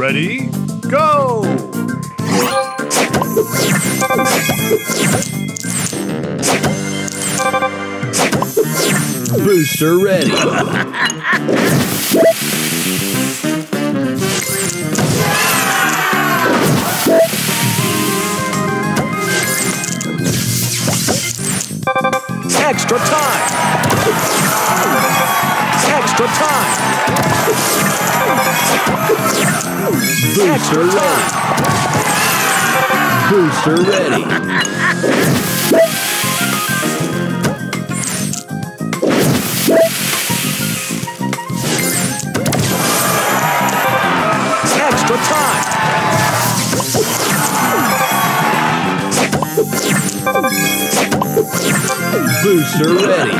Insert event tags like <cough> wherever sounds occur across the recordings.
Ready? Go! Booster ready. Extra time! Extra time! Booster ready. Booster ready. Extra time! Booster ready.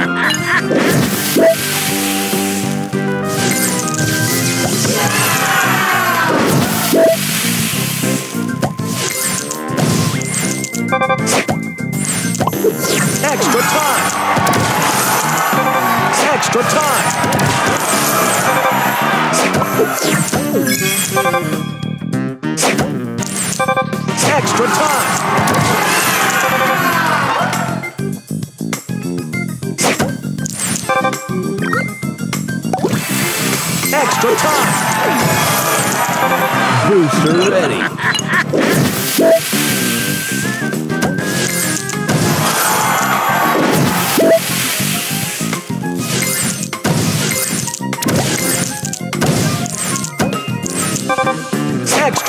Extra time! Extra time! Extra time! Booster ready.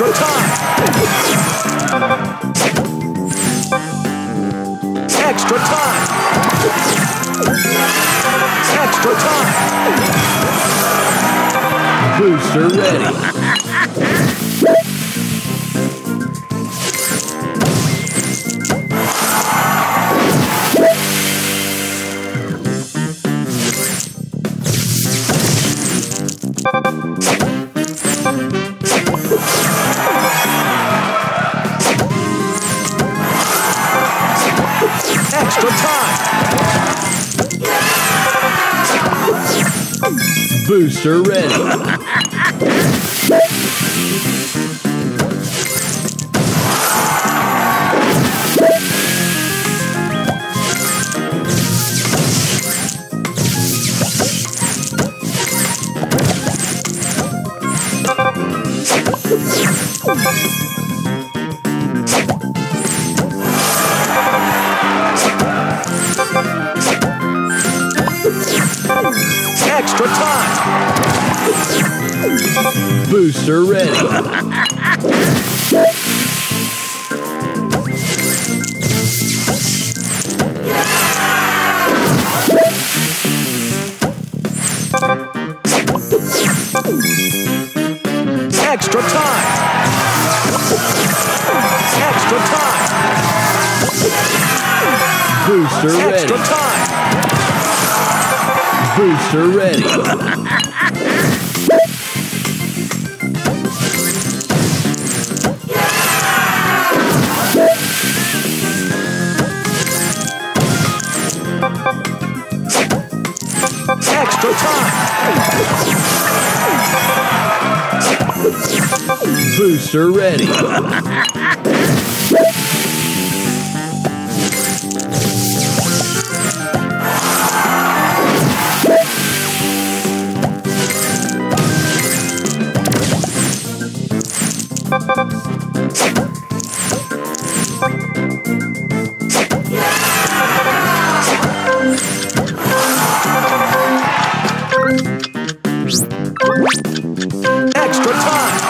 Extra time! Extra time! Extra time! Booster ready. <laughs> Booster ready. Extra time! Booster ready. Extra time! Extra time! Booster Extra ready. time! Booster ready. Extra time! Booster ready. <laughs> Good time.